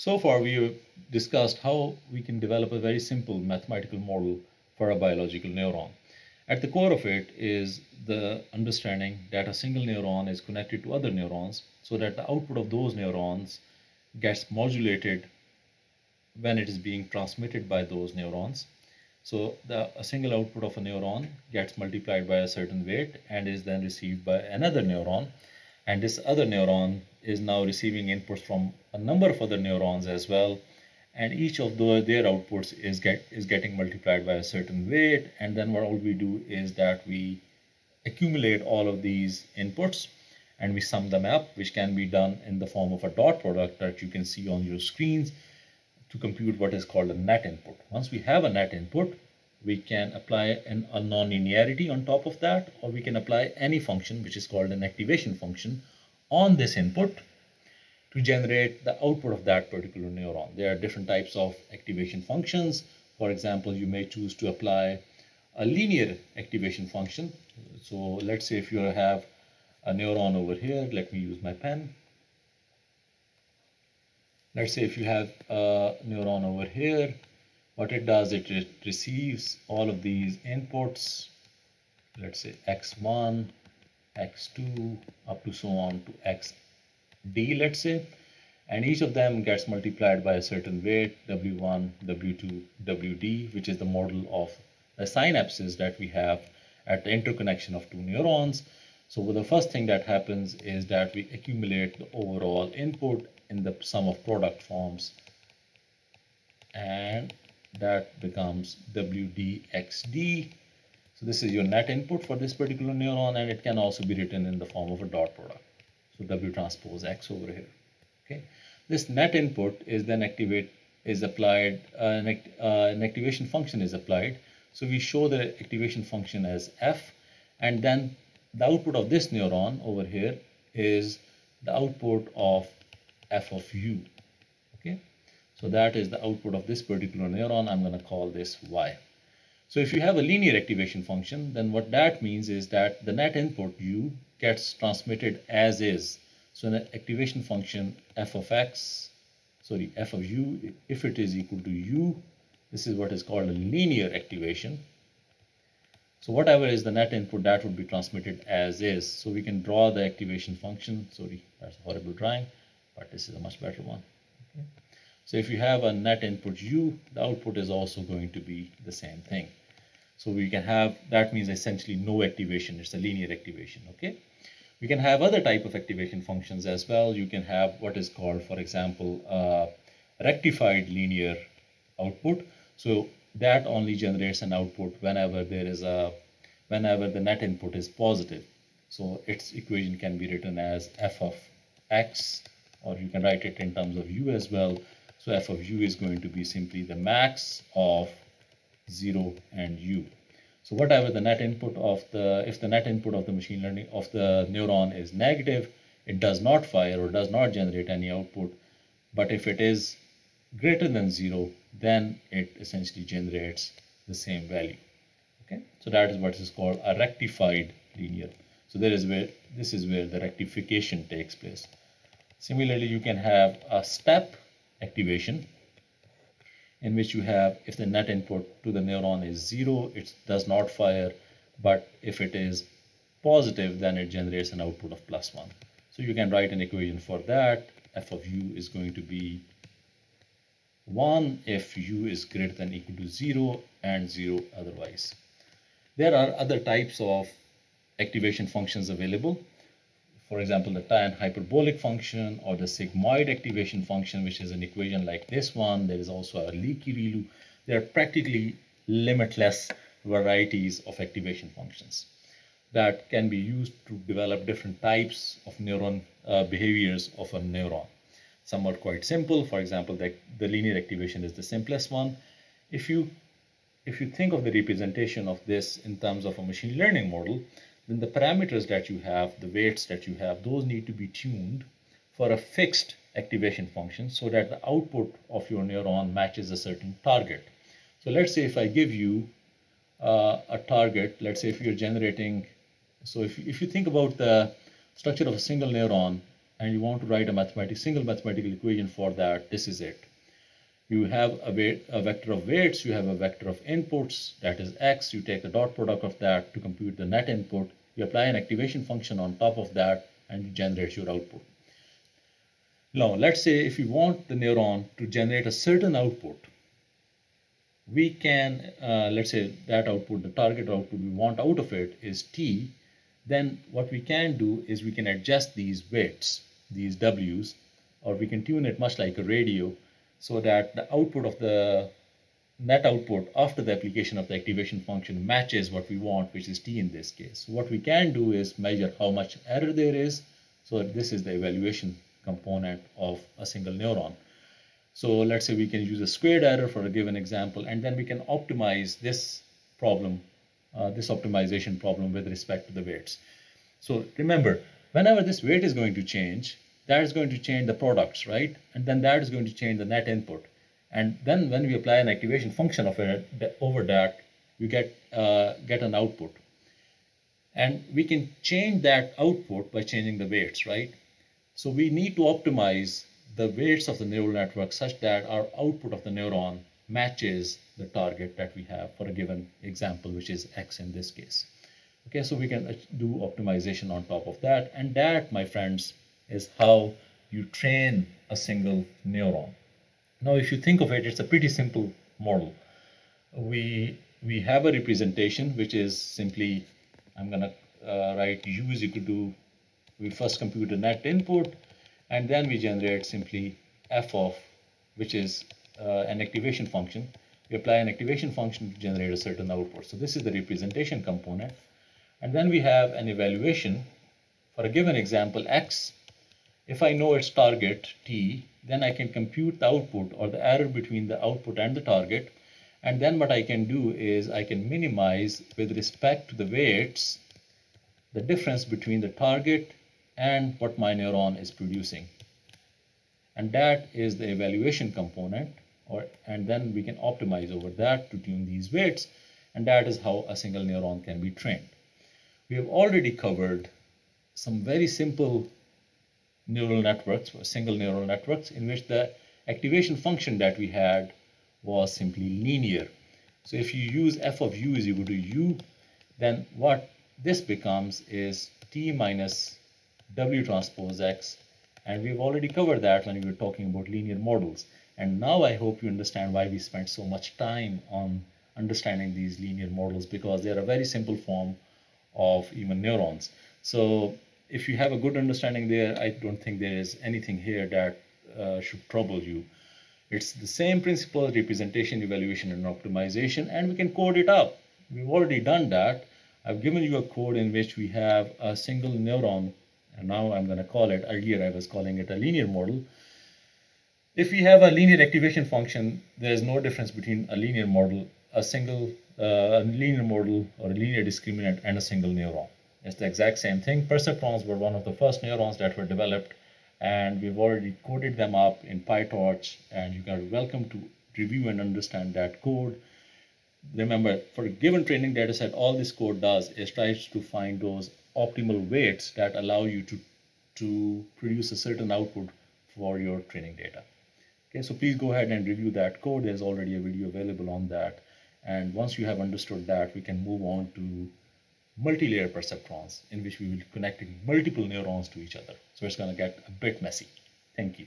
So far, we have discussed how we can develop a very simple mathematical model for a biological neuron. At the core of it is the understanding that a single neuron is connected to other neurons so that the output of those neurons gets modulated when it is being transmitted by those neurons. So the, a single output of a neuron gets multiplied by a certain weight and is then received by another neuron. And this other neuron is now receiving inputs from a number of other neurons as well. And each of the, their outputs is, get, is getting multiplied by a certain weight. And then what all we do is that we accumulate all of these inputs and we sum them up, which can be done in the form of a dot product that you can see on your screens to compute what is called a net input. Once we have a net input, we can apply an, a nonlinearity on top of that, or we can apply any function, which is called an activation function, on this input to generate the output of that particular neuron. There are different types of activation functions. For example, you may choose to apply a linear activation function. So let's say if you have a neuron over here, let me use my pen let's say if you have a neuron over here what it does it, it receives all of these inputs let's say x1 x2 up to so on to xd let's say and each of them gets multiplied by a certain weight w1 w2 wd which is the model of the synapses that we have at the interconnection of two neurons so the first thing that happens is that we accumulate the overall input in the sum of product forms and that becomes WDXD. So this is your net input for this particular neuron and it can also be written in the form of a dot product. So W transpose X over here. Okay. This net input is then activate is applied, uh, an, act, uh, an activation function is applied. So we show the activation function as F and then the output of this neuron over here is the output of f of u. Okay, so that is the output of this particular neuron. I'm going to call this y. So if you have a linear activation function, then what that means is that the net input u gets transmitted as is. So an activation function f of x, sorry, f of u, if it is equal to u, this is what is called a linear activation. So whatever is the net input, that would be transmitted as is. So we can draw the activation function. Sorry, that's a horrible drawing but this is a much better one. Okay. So if you have a net input u, the output is also going to be the same thing. So we can have, that means essentially no activation, it's a linear activation, okay? We can have other type of activation functions as well. You can have what is called, for example, uh, rectified linear output. So that only generates an output whenever there is a, whenever the net input is positive. So its equation can be written as f of x or you can write it in terms of u as well. So f of u is going to be simply the max of 0 and u. So whatever the net input of the, if the net input of the machine learning of the neuron is negative, it does not fire or does not generate any output. But if it is greater than 0, then it essentially generates the same value. Okay, so that is what is called a rectified linear. So there is where this is where the rectification takes place. Similarly, you can have a step activation in which you have if the net input to the neuron is zero, it does not fire, but if it is positive, then it generates an output of plus one. So you can write an equation for that. f of u is going to be 1 if u is greater than equal to 0 and 0 otherwise. There are other types of activation functions available for example, the tan hyperbolic function or the sigmoid activation function, which is an equation like this one. There is also a leaky ReLU. There are practically limitless varieties of activation functions that can be used to develop different types of neuron uh, behaviors of a neuron. Some are quite simple. For example, the, the linear activation is the simplest one. If you if you think of the representation of this in terms of a machine learning model, then the parameters that you have, the weights that you have, those need to be tuned for a fixed activation function so that the output of your neuron matches a certain target. So let's say if I give you uh, a target, let's say if you're generating, so if, if you think about the structure of a single neuron and you want to write a mathematical single mathematical equation for that, this is it. You have a, weight, a vector of weights, you have a vector of inputs, that is x, you take the dot product of that to compute the net input, you apply an activation function on top of that, and you generate your output. Now, let's say if you want the neuron to generate a certain output, we can, uh, let's say that output, the target output we want out of it is t, then what we can do is we can adjust these weights, these w's, or we can tune it much like a radio so that the output of the net output after the application of the activation function matches what we want, which is t in this case. So what we can do is measure how much error there is. So this is the evaluation component of a single neuron. So let's say we can use a squared error for a given example, and then we can optimize this problem, uh, this optimization problem with respect to the weights. So remember, whenever this weight is going to change, that is going to change the products, right? And then that is going to change the net input. And then when we apply an activation function of it over that, we get uh, get an output. And we can change that output by changing the weights, right? So we need to optimize the weights of the neural network such that our output of the neuron matches the target that we have for a given example, which is X in this case. Okay, so we can do optimization on top of that. And that, my friends, is how you train a single neuron. Now, if you think of it, it's a pretty simple model. We, we have a representation, which is simply, I'm going to uh, write U is equal to we first compute the net input and then we generate simply f of which is uh, an activation function. We apply an activation function to generate a certain output. So this is the representation component. And then we have an evaluation. For a given example x if I know its target t then I can compute the output or the error between the output and the target and then what I can do is I can minimize with respect to the weights the difference between the target and what my neuron is producing. And that is the evaluation component, or and then we can optimize over that to tune these weights, and that is how a single neuron can be trained. We have already covered some very simple neural networks, or single neural networks, in which the activation function that we had was simply linear. So if you use f of u is equal to u, then what this becomes is t minus W transpose X. And we've already covered that when we were talking about linear models. And now I hope you understand why we spent so much time on understanding these linear models because they're a very simple form of even neurons. So if you have a good understanding there, I don't think there is anything here that uh, should trouble you. It's the same principle, representation, evaluation, and optimization, and we can code it up. We've already done that. I've given you a code in which we have a single neuron and now I'm going to call it, earlier I was calling it a linear model. If we have a linear activation function, there is no difference between a linear model, a single uh, linear model or a linear discriminant and a single neuron. It's the exact same thing. Perceptrons were one of the first neurons that were developed and we've already coded them up in PyTorch and you are welcome to review and understand that code. Remember, for a given training data set, all this code does is tries to find those optimal weights that allow you to, to produce a certain output for your training data. Okay, so please go ahead and review that code. There's already a video available on that. And once you have understood that, we can move on to multi-layer perceptrons in which we will connect multiple neurons to each other. So it's going to get a bit messy. Thank you.